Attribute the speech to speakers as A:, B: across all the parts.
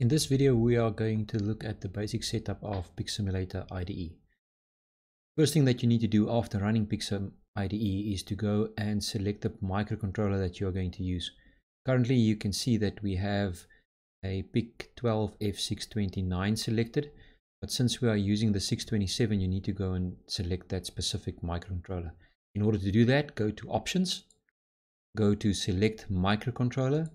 A: In this video we are going to look at the basic setup of PIC Simulator IDE. First thing that you need to do after running PicSim IDE is to go and select the microcontroller that you're going to use. Currently you can see that we have a PIC12F629 selected, but since we are using the 627 you need to go and select that specific microcontroller. In order to do that, go to Options, go to Select Microcontroller,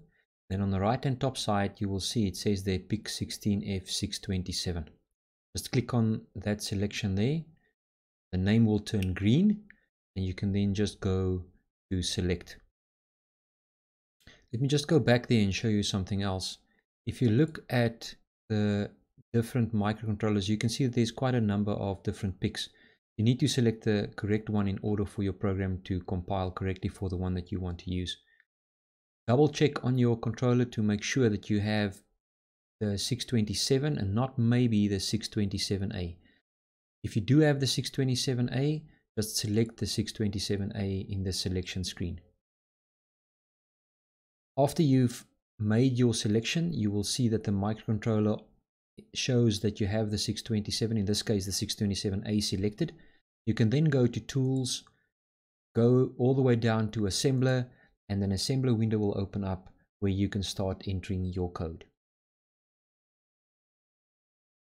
A: then on the right hand top side, you will see it says there PIC16F627. Just click on that selection there. The name will turn green and you can then just go to select. Let me just go back there and show you something else. If you look at the different microcontrollers, you can see that there's quite a number of different PICs. You need to select the correct one in order for your program to compile correctly for the one that you want to use double check on your controller to make sure that you have the 627 and not maybe the 627A. If you do have the 627A, just select the 627A in the selection screen. After you've made your selection, you will see that the microcontroller shows that you have the 627, in this case the 627A selected. You can then go to Tools, go all the way down to Assembler, and an assembler window will open up where you can start entering your code.